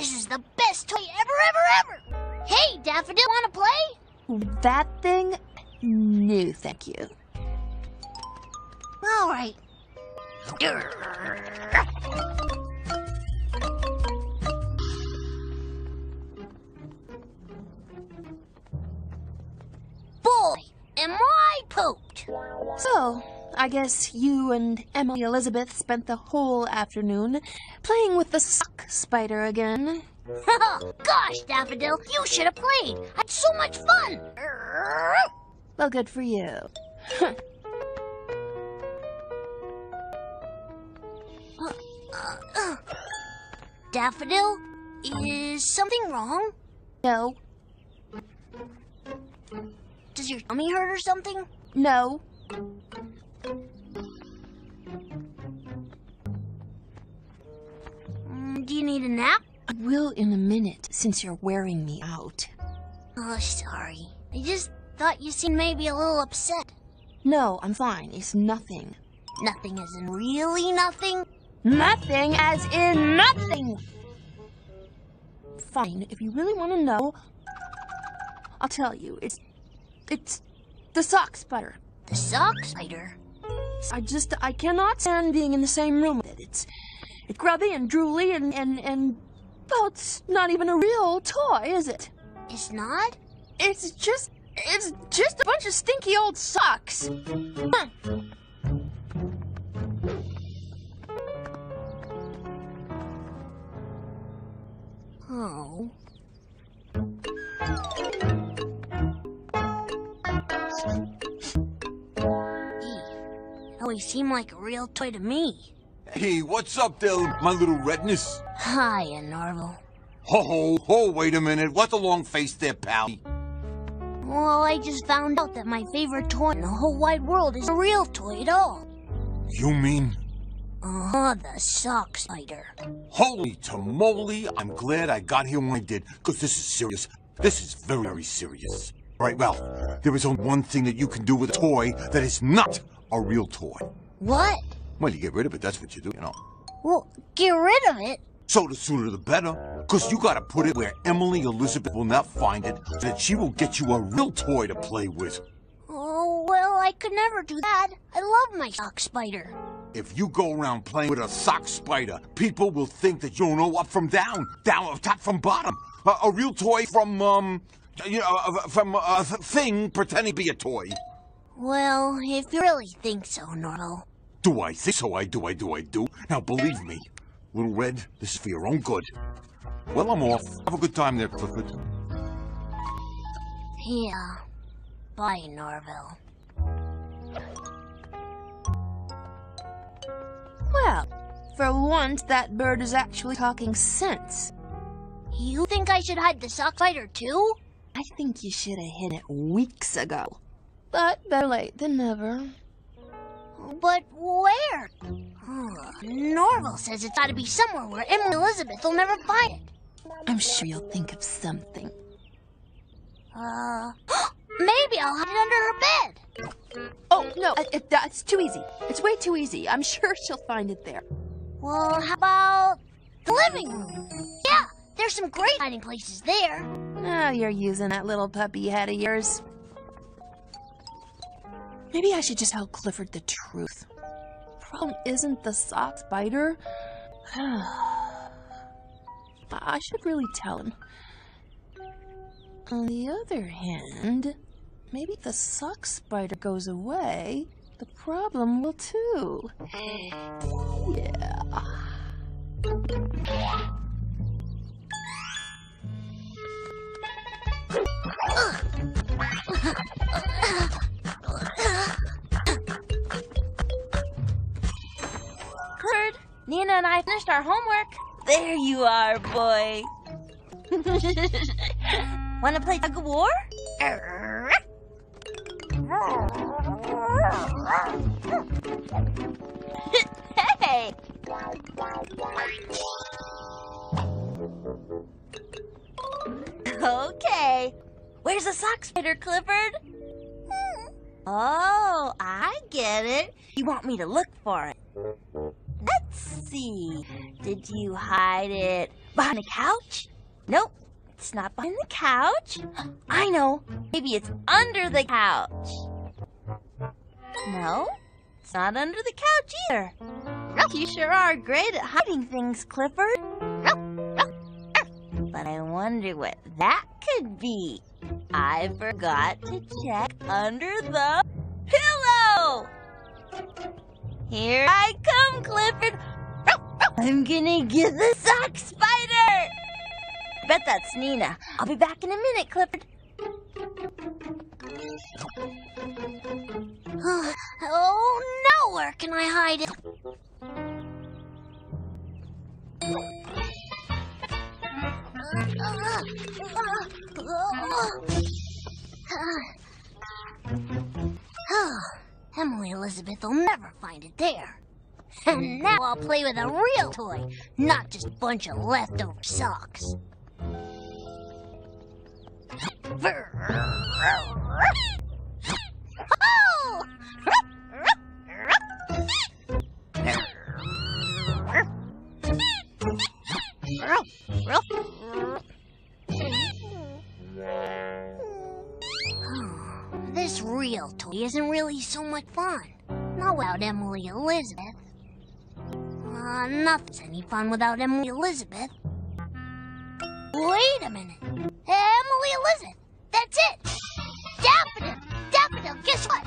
This is the best toy ever, ever, ever! Hey, Daffodil, wanna play? That thing? No, thank you. All right. Boy, am I pooped! So, I guess you and Emily Elizabeth spent the whole afternoon playing with the sock spider again. Gosh, Daffodil, you should have played. I had so much fun. Well, good for you. Daffodil, is something wrong? No, Does your tummy hurt or something? no. Mm, do you need a nap? I will in a minute, since you're wearing me out. Oh, sorry. I just thought you seemed maybe a little upset. No, I'm fine. It's nothing. Nothing as in really nothing? Nothing as in nothing! Fine, if you really want to know, I'll tell you. It's. It's. the sock spider. The sock spider? I just. I cannot stand being in the same room with it. It's. It's grubby and drooly and. and. and. Well, it's not even a real toy, is it? It's not? It's just. It's just a bunch of stinky old socks. Oh. Always seemed like a real toy to me. Hey, what's up there, my little redness? Hiya, Norville. Ho ho ho, wait a minute. What's the long face there, pal? Well, I just found out that my favorite toy in the whole wide world is a real toy at all. You mean? Uh-huh, the sock spider. Holy tamale, I'm glad I got here when I did, because this is serious. This is very, very serious. Right, well, there is only one thing that you can do with a toy that is not a real toy. What? Well, you get rid of it, that's what you do, you know. Well, get rid of it? So the sooner the better, because you gotta put it where Emily Elizabeth will not find it, so that she will get you a real toy to play with. Oh, well, I could never do that. I love my sock spider. If you go around playing with a sock spider, people will think that you don't know up from down, down top from bottom. A, a real toy from, um, you know, from a th- thing pretending to be a toy. Well, if you really think so, Norville. Do I think so? I do, I do, I do. Now, believe me, Little Red, this is for your own good. Well, I'm off. Have a good time there, Clifford. Yeah. Bye, Norville. Well, for once, that bird is actually talking sense. You think I should hide the sock spider, too? I think you should have hid it weeks ago. But better late than never. But where? Huh. Norville says it's got to be somewhere where Emily Elizabeth will never find it. I'm sure you'll think of something. Uh, maybe I'll hide it under her bed. Oh, no, it, it, that's too easy. It's way too easy. I'm sure she'll find it there. Well, how about the living room? Yeah, there's some great hiding places there. Oh, you're using that little puppy head of yours. Maybe I should just tell Clifford the truth. Problem isn't the sock spider. I should really tell him. On the other hand, maybe if the sock spider goes away, the problem will too. Yeah. Kurt, Nina and I finished our homework. There you are, boy. Want to play tug of war? hey! Okay. Where's the sock spider, Clifford? Hmm. Oh, I get it. You want me to look for it. See. Did you hide it behind the couch? Nope. It's not behind the couch. I know. Maybe it's under the couch. No, it's not under the couch either. You sure are great at hiding things, Clifford. But I wonder what that could be. I forgot to check under the pillow. Here I come, Clifford. I'm gonna get the sock spider. Bet that's Nina. I'll be back in a minute, Clifford. oh, now where can I hide it? Emily Elizabeth will never find it there. And mm-hmm. now I'll play with a real toy, not just a bunch of leftover socks. Oh! real toy isn't really so much fun. Not without Emily Elizabeth. Uh, nothing's any fun without Emily Elizabeth. Wait a minute. Emily Elizabeth! That's it! Daffodil! Daffodil, guess what?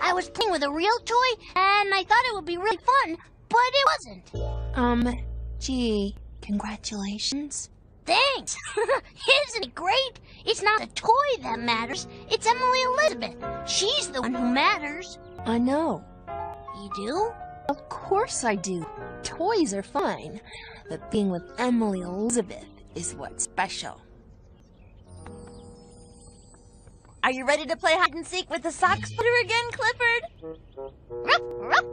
I was playing with a real toy, and I thought it would be really fun, but it wasn't. Um, gee, congratulations. Thanks! Isn't it great? It's not the toy that matters, it's Emily Elizabeth. She's the one who matters. I know. You do? Of course I do. Toys are fine, but being with Emily Elizabeth is what's special. Are you ready to play hide and seek with the sock spider again, Clifford? Ruff, ruff.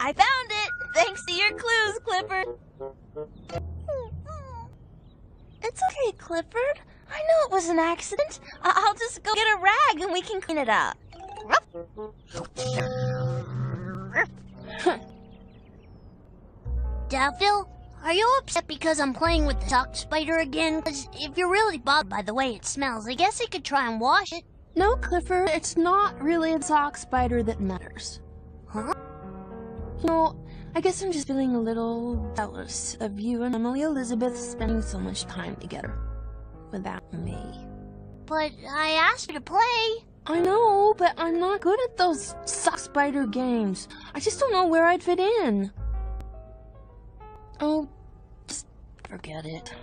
I found it, thanks to your clues, Clifford. It's okay, Clifford. I know it was an accident. I- I'll just go get a rag and we can clean it up. Daffodil, are you upset because I'm playing with the sock spider again? Because if you're really bothered by the way it smells, I guess I could try and wash it. No, Clifford, it's not really the sock spider that matters. Huh? You know, I guess I'm just feeling a little jealous of you and Emily Elizabeth spending so much time together without me. But I asked you to play. I know, but I'm not good at those sock spider games. I just don't know where I'd fit in. Oh, just forget it.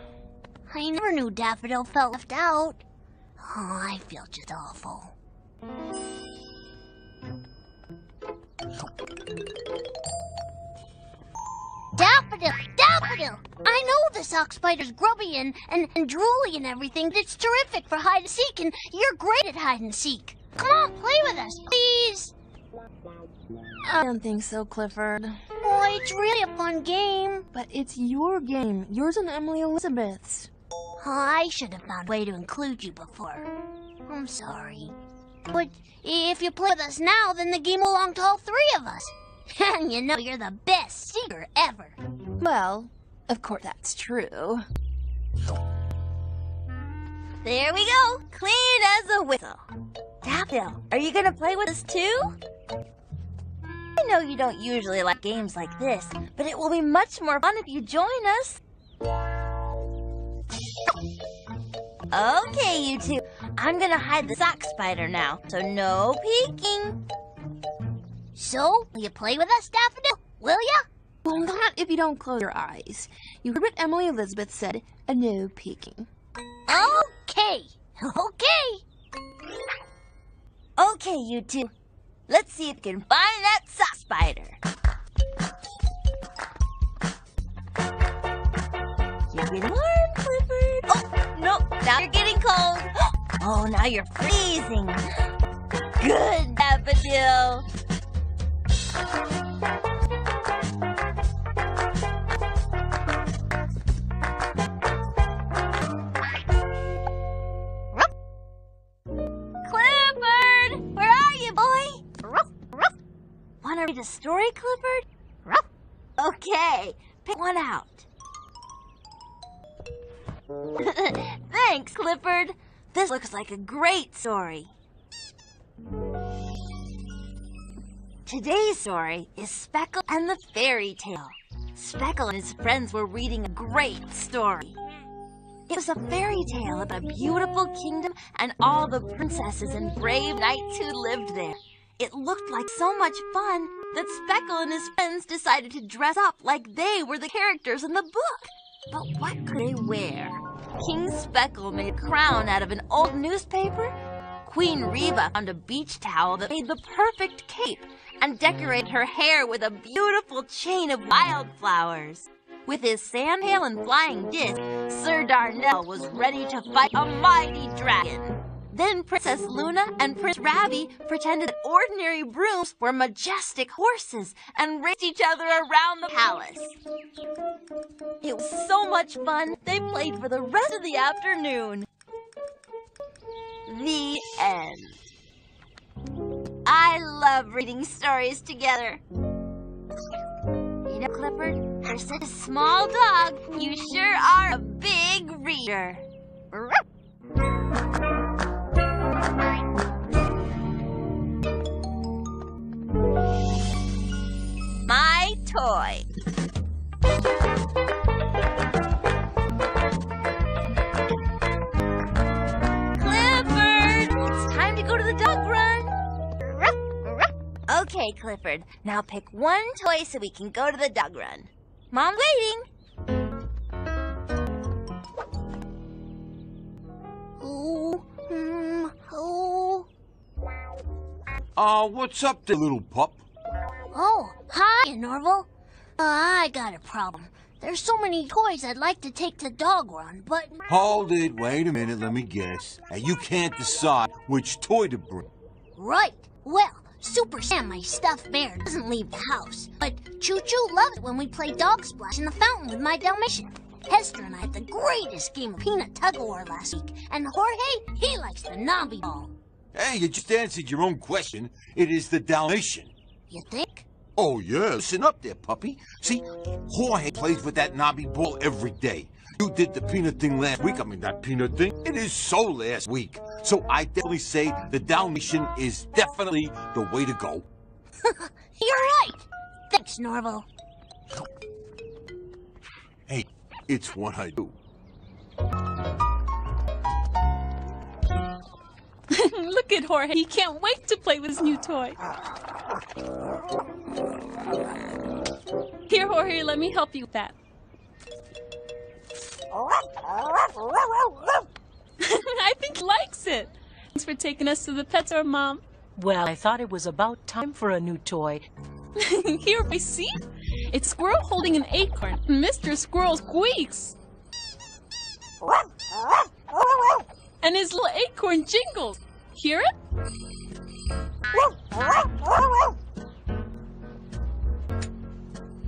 I never knew Daffodil felt left out. Oh, I feel just awful. I know the sock spider's grubby and, and, and drooly and everything. It's terrific for hide and seek, and you're great at hide and seek. Come on, play with us, please. I don't think so, Clifford. Oh, it's really a fun game. But it's your game. Yours and Emily Elizabeth's. Oh, I should have found a way to include you before. I'm sorry. But if you play with us now, then the game will belong to all three of us. And you know you're the best seeker ever. Well, of course that's true. There we go, clean as a whistle. Daffodil, are you gonna play with us too? I know you don't usually like games like this, but it will be much more fun if you join us. Okay, you two. I'm gonna hide the sock spider now, so no peeking. So, will you play with us, Daffodil? Will ya? Well, not if you don't close your eyes. You heard what Emily Elizabeth said, and no peeking. Okay. Okay. Okay, you two. Let's see if we can find that sock spider. You're getting warm, Clifford. Oh, no, now you're getting cold. Oh, now you're freezing. Good, Daffodil. Story, Clifford? Okay, pick one out. Thanks, Clifford. This looks like a great story. Today's story is Speckle and the Fairy Tale. Speckle and his friends were reading a great story. It was a fairy tale about a beautiful kingdom and all the princesses and brave knights who lived there. It looked like so much fun that Speckle and his friends decided to dress up like they were the characters in the book. But what could they wear? King Speckle made a crown out of an old newspaper. Queen Reba found a beach towel that made the perfect cape and decorated her hair with a beautiful chain of wildflowers. With his sandpail and flying disc, Sir Darnell was ready to fight a mighty dragon. Then Princess Luna and Prince Ravi pretended that ordinary brooms were majestic horses and raced each other around the palace. It was so much fun, they played for the rest of the afternoon. The end. I love reading stories together. You know, Clifford, for such a small dog, you sure are a big reader. Toy. Clifford, it's time to go to the dog run. Okay, Clifford. Now pick one toy so we can go to the dog run. Mom waiting. Oh, mm, oh, Uh, what's up there, little pup? oh, hi, Norville. Uh, I got a problem. There's so many toys I'd like to take to dog run, but Hold it. Wait a minute. Let me guess. Now, you can't decide which toy to bring. right. Well, Super Sam, my stuffed bear, doesn't leave the house, but Choo Choo loves it when we play Dog Splash in the fountain with my Dalmatian. Hester and I had the greatest game of peanut tug of war last week, and Jorge, he likes the knobby ball. Hey, you just answered your own question. It is the Dalmatian. You think? Oh, yeah. Listen up there, puppy. See, Jorge plays with that knobby ball every day. You did the peanut thing last week. I mean, that peanut thing. It is so last week. So I definitely say the Dalmatian is definitely the way to go. You're right. Thanks, Norville. Hey, it's what I do. Look at Jorge. He can't wait to play with his new toy. Here, Jorge, let me help you with that. I think he likes it. Thanks for taking us to the pet store, Mom. Well, I thought it was about time for a new toy. Here, I see. It's Squirrel holding an acorn. Mr. Squirrel squeaks. And his little acorn jingles. Hear it?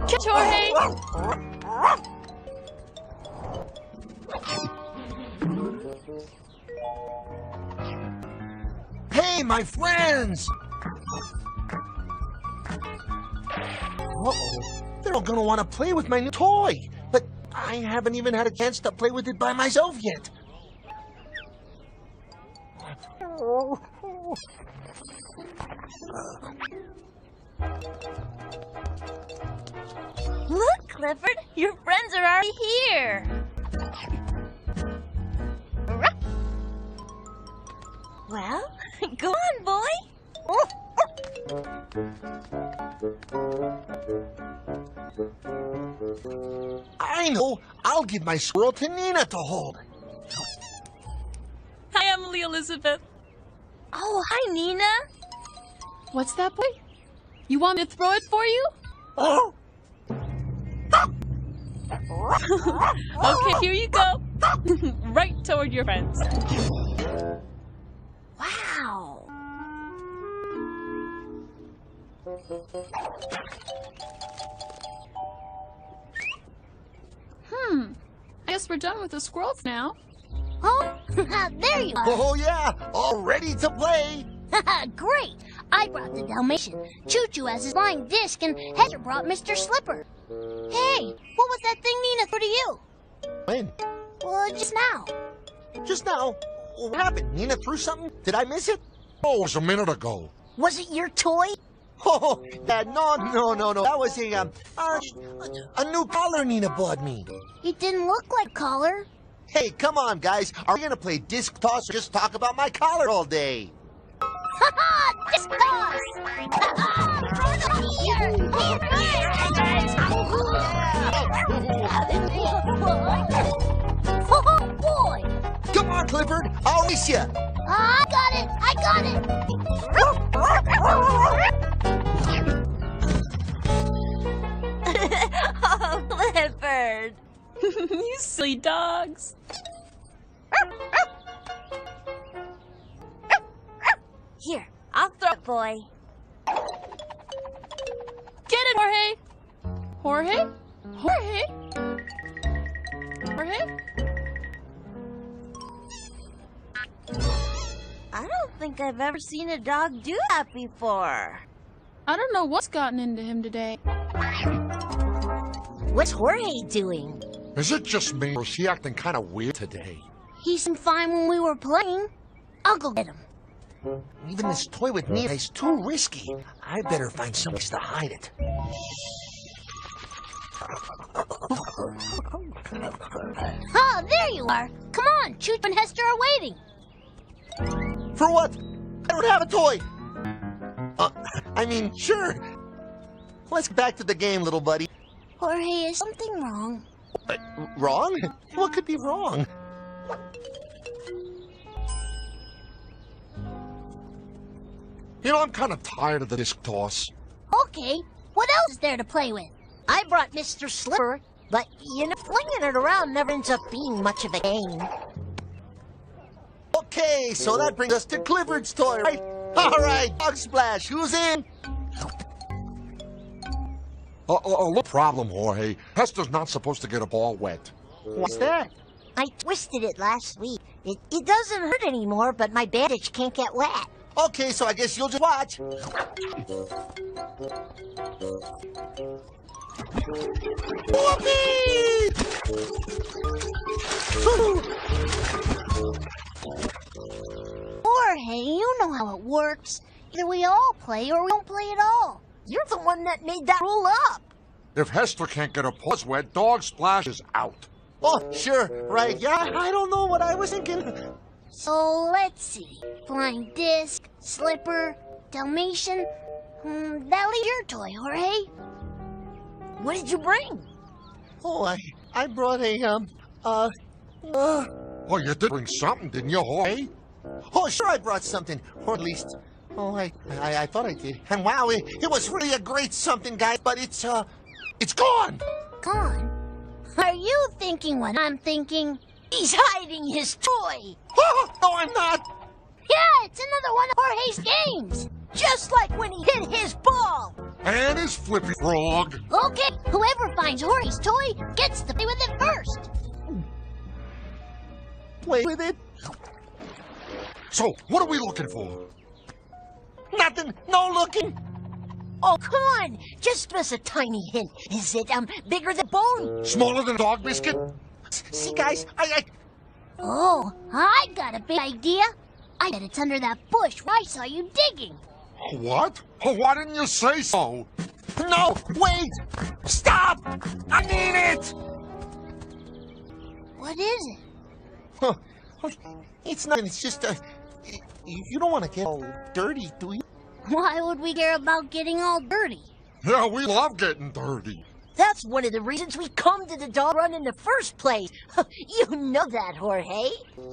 Jorge! Hey, my friends! Uh-oh. They're all gonna want to play with my new toy, but I haven't even had a chance to play with it by myself yet. Look, Clifford, your friends are already here. Well, go on, boy. I know. I'll give my squirrel to Nina to hold. Hi, Emily Elizabeth. Oh, hi, Nina. What's that, boy? You want me to throw it for you? Oh, Okay, here you go. right toward your friends. Wow. Hmm. I guess we're done with the squirrels now. Oh, there you are. oh yeah, all ready to play. Great. I brought the Dalmatian. Choo Choo has his flying disc, and Hector brought Mr. Slipper. Hey, what was that thing Nina threw to you? When? Well, just now. Just now. What happened? Nina threw something? Did I miss it? Oh, it was a minute ago. Was it your toy? Oh, Dad, no, no, no, no. That was a, um, uh, a new collar Nina bought me. It didn't look like a collar. Hey, come on, guys. Are we gonna play disc toss or just talk about my collar all day? Ha ha! Disc toss! Ha ha! Throw it here! Oh boy! Come on, Clifford. I'll race you. I got it! I got it! you silly dogs. Here, I'll throw it, boy. Get it, Jorge. Jorge? Jorge? Jorge? I don't think I've ever seen a dog do that before. I don't know what's gotten into him today. What's Jorge doing? Is it just me, or is he acting kind of weird today? He seemed fine when we were playing. I'll go get him. Even this toy with me is too risky. I better find some place to hide it. Ah, there you are. Come on, Choo and Hester are waiting. For what? I don't have a toy. Uh, I mean, sure. Let's get back to the game, little buddy. Jorge, is something wrong? Uh, wrong? What could be wrong? You know, I'm kind of tired of the disc toss. Okay, what else is there to play with? I brought Mr. Slipper, but you know, flinging it around never ends up being much of a game. Okay, so that brings us to Clifford's toy, right? All right, Dog Splash, who's in? Uh, uh, uh, no problem, Jorge. Hester's not supposed to get a ball wet. What's that? I twisted it last week. It, it doesn't hurt anymore, but my bandage can't get wet. Okay, so I guess you'll just watch. Jorge, you know how it works. Either we all play or we don't play at all. You're the one that made that rule up. If Hester can't get her paws wet, Dog Splash is out. Oh, sure, right. Yeah, I don't know what I was thinking. So let's see. Flying disc, slipper, Dalmatian. Hmm, that'll be your toy, Jorge. What did you bring? Oh, I I brought a um uh uh Oh, you did bring something, didn't you, Jorge? oh sure I brought something or at least oh I I, I thought I did and wow it, it was really a great something guys but it's uh it's gone. Gone. Are you thinking what I'm thinking? He's hiding his toy. Oh, no, I'm not. Yeah, it's another one of Jorge's games. Just like when he hit his ball. And his flippy frog. Okay, whoever finds Jorge's toy gets to play with it first. Play with it. So, what are we looking for? Nothing. No looking. Oh, come on. Just give us a tiny hint. Is it, um, bigger than bone? Smaller than a dog biscuit? See, guys, I, I Oh, I got a big idea. I bet it's under that bush where I saw you digging. What? Oh, why didn't you say so? no. Wait. Stop. I mean it. What is it? Huh. It's nothing. It's just uh, you don't want to get all dirty, do you? Why would we care about getting all dirty? Yeah, we love getting dirty. That's one of the reasons we come to the dog run in the first place. you know that, Jorge.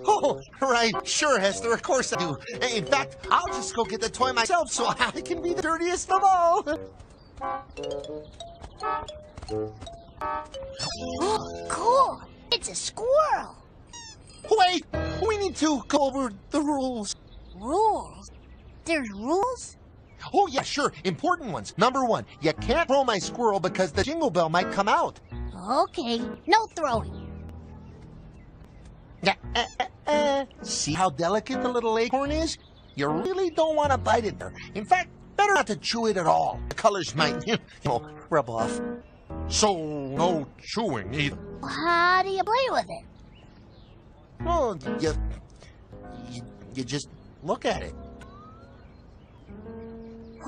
Oh, right. Sure, Hester. Of course I do. In fact, I'll just go get the toy myself so I can be the dirtiest of all. Oh, cool. It's a squirrel. Wait, we need to go over the rules. Rules? There's rules? Oh, yeah, sure. Important ones. Number one, you can't throw my squirrel because the jingle bell might come out. Okay, no throwing. Yeah, uh, uh, uh. See how delicate the little acorn is? You really don't want to bite it there. In fact, better not to chew it at all. The colors might, you know, rub off. So, no chewing either. How do you play with it? Well, you, you, you just look at it.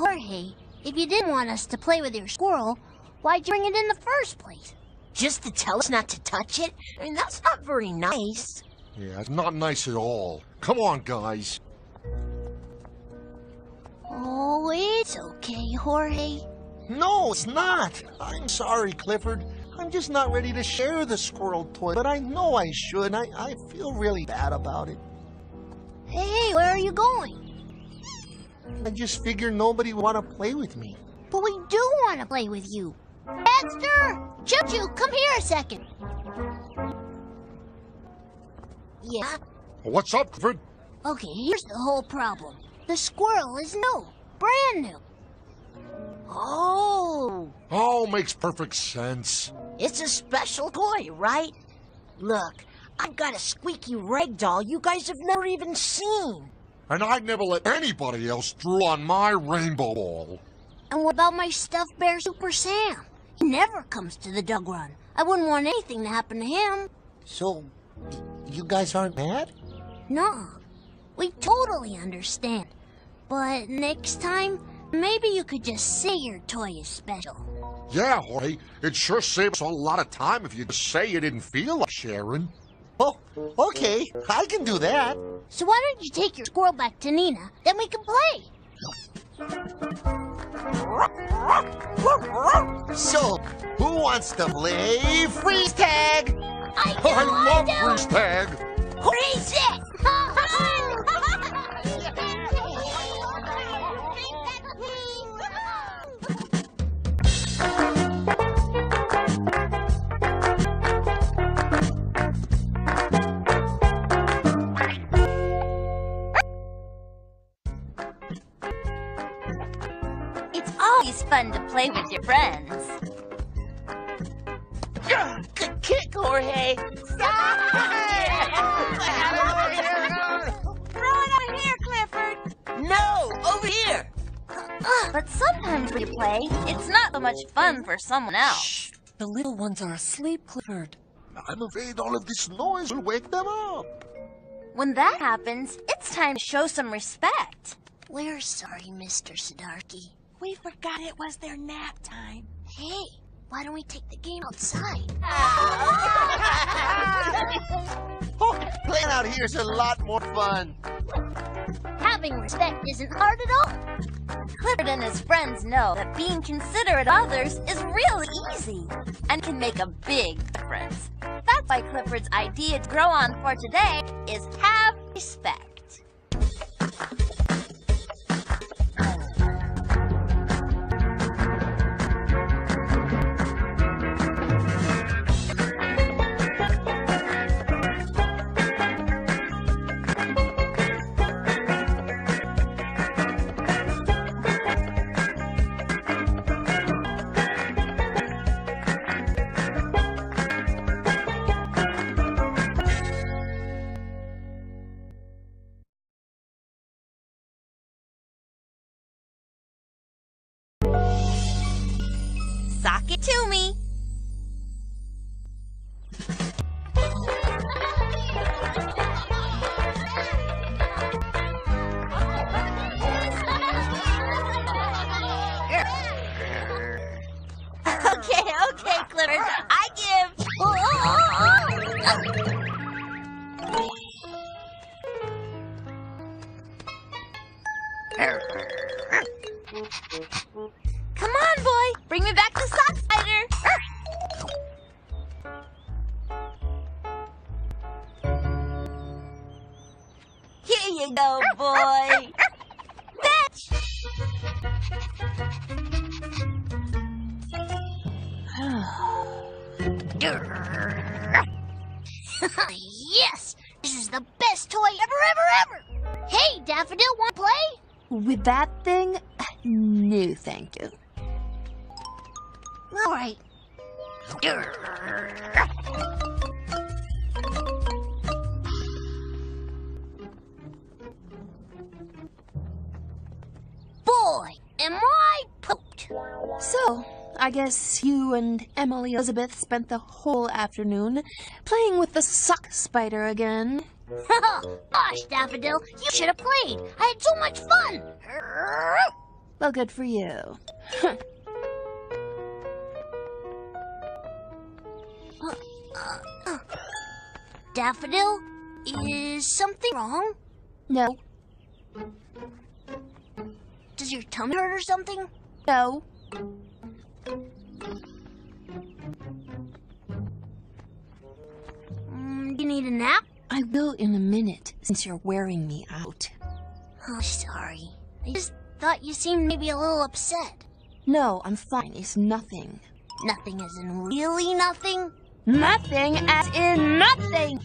Jorge, if you didn't want us to play with your squirrel, why'd you bring it in the first place? Just to tell us not to touch it? I mean, that's not very nice. Yeah, it's not nice at all. Come on, guys. Oh, it's okay, Jorge. No, it's not. I'm sorry, Clifford. I'm just not ready to share the squirrel toy, but I know I should. I, I feel really bad about it. Hey, where are you going? I just figured nobody would want to play with me. But we do want to play with you. Dexter! Choo Choo, come here a second. Yeah? What's up, Clifford? Okay, here's the whole problem. The squirrel is new. Brand new. Oh, Oh, makes perfect sense. it's a special toy, right? Look, I've got a squeaky rag doll you guys have never even seen. And I'd never let anybody else through on my rainbow ball. And what about my stuffed bear Super Sam? He never comes to the dug run. I wouldn't want anything to happen to him. So, you guys aren't mad? No, we totally understand. But next time, maybe you could just say your toy is special. Yeah, Jorge, it sure saves a lot of time if you just say you didn't feel like sharing. Oh, okay. I can do that. So why don't you take your squirrel back to Nina, then we can play. So, who wants to play freeze tag? I do, I love freeze tag. Freeze it! always fun to play with your friends. Good kick, Jorge. Throw it over here, Clifford. No, over here. But sometimes we play, it's not so much fun for someone else. The little ones are asleep, Clifford. I'm afraid all of this noise will wake them up. When that happens, it's time to show some respect. We're sorry, Mr. Sadarky. We forgot it was their nap time. Hey, why don't we take the game outside? Oh, playing out here is a lot more fun. Having respect isn't hard at all. Clifford and his friends know that being considerate of others is really easy and can make a big difference. That's why Clifford's idea to grow on for today is have respect. Come on, boy. Bring me back the sock spider. Here you go, boy. Fetch. yes! This is the best toy ever, ever, ever! Hey, Daffodil, want to play? With that thing? And Emily Elizabeth spent the whole afternoon playing with the sock spider again. Gosh, Daffodil, you should have played. I had so much fun. Well, good for you. Daffodil, is something wrong? No, Does your tummy hurt or something? no. Need a nap? I will in a minute, since you're wearing me out. Oh, sorry. I just thought you seemed maybe a little upset. No, I'm fine. It's nothing. Nothing as in really nothing? Nothing as in nothing!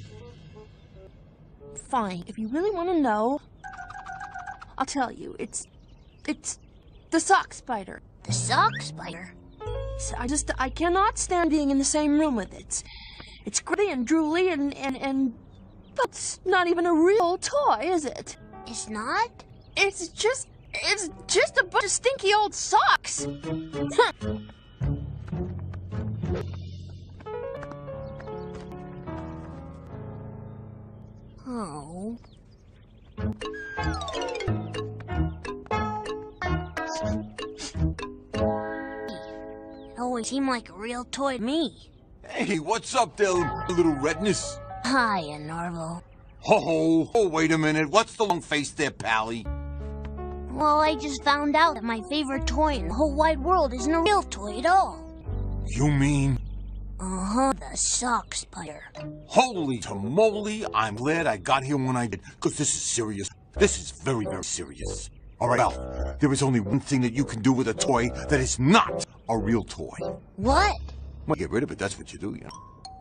Fine, if you really want to know, I'll tell you. It's. It's. the sock spider. The sock spider? I just. I cannot stand being in the same room with it. It's gritty and drooly and. and. and. But not even a real toy, is it? It's not? It's just. It's just a bunch of stinky old socks! Oh. It always seemed like a real toy to me. Hey, what's up there, a little redness? Hiya, Norville. Ho ho! Oh, wait a minute. What's the long face there, Pally? Well, I just found out that my favorite toy in the whole wide world isn't a real toy at all. You mean? Uh-huh, the sock spider. Holy tamale! I'm glad I got here when I did, because this is serious. This is very, very serious. All right, well, there is only one thing that you can do with a toy that is not a real toy. What? Well, get rid of it. That's what you do, yeah.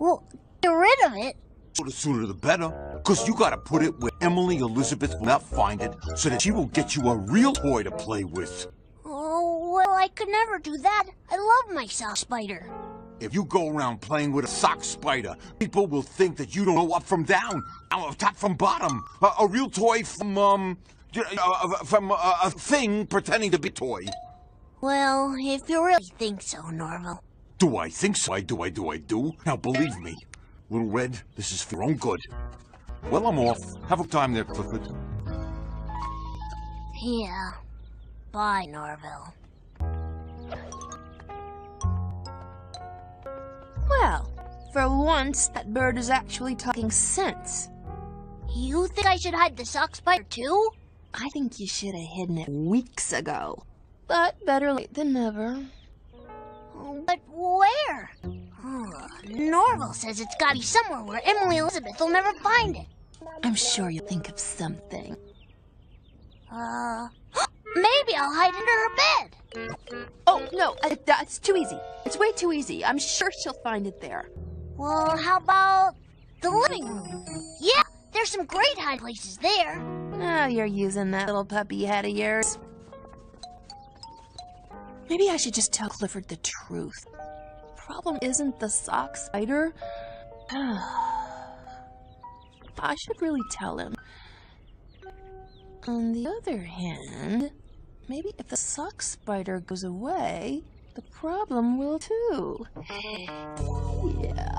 Well, get rid of it? So the sooner the better. Because you gotta put it where Emily Elizabeth will not find it, so that she will get you a real toy to play with. Oh, well, I could never do that. I love my sock spider. If you go around playing with a sock spider, people will think that you don't know up from down, top from bottom. A, a real toy from, um, from uh, a thing pretending to be a toy. Well, if you really think so, Norville. Do I think so? I do, I do, I do. Now, believe me, Little Red, this is for your own good. Well, I'm off. Have a time there, Clifford. Yeah. Bye, Norville. Well, for once, that bird is actually talking sense. You think I should hide the sock spider too? I think you should have hidden it weeks ago. But better late than never. But where? Oh, Norville says it's gotta be somewhere where Emily Elizabeth will never find it. I'm sure you'll think of something. Uh, maybe I'll hide under her bed. Oh, no, uh, that's too easy. It's way too easy. I'm sure she'll find it there. Well, how about the living room? Yeah, there's some great hide places there. Oh, you're using that little puppy head of yours. Maybe I should just tell Clifford the truth. Problem isn't the sock spider. I should really tell him. On the other hand, maybe if the sock spider goes away, the problem will too. Yeah.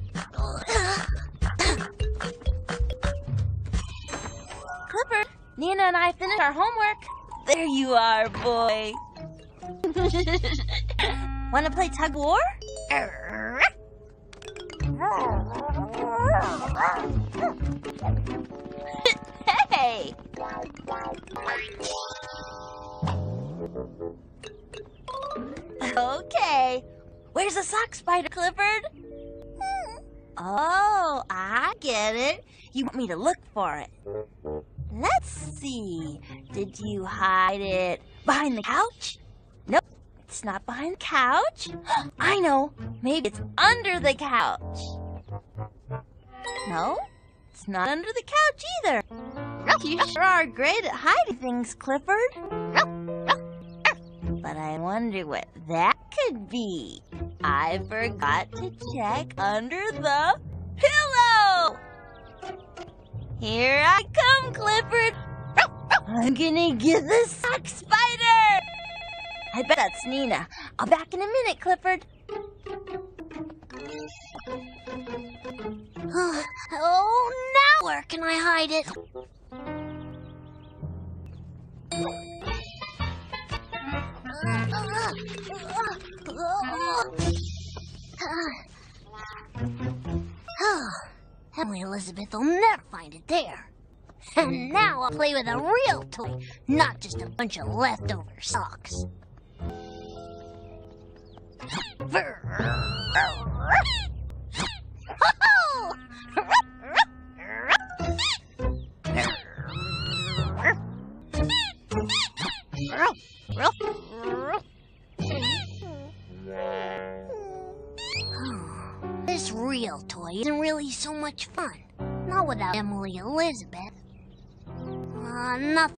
Nina and I finished our homework. There you are, boy. Wanna play tug war? hey! Okay. Where's the sock spider, Clifford? Hmm. Oh, I get it. You want me to look for it. Let's see. Did you hide it behind the couch? Nope, it's not behind the couch. I know. Maybe it's under the couch. No, it's not under the couch either. You sure are great at hiding things, Clifford. But I wonder what that could be. I forgot to check under the pillow. Here I come, Clifford. I'm gonna get the sock spider. I bet that's Nina. I'll be back in a minute, Clifford. oh, now where can I hide it? Emily Elizabeth will never find it there. And now I'll play with a real toy, not just a bunch of leftover socks. real toy isn't really so much fun. Not without Emily Elizabeth. Uh, enough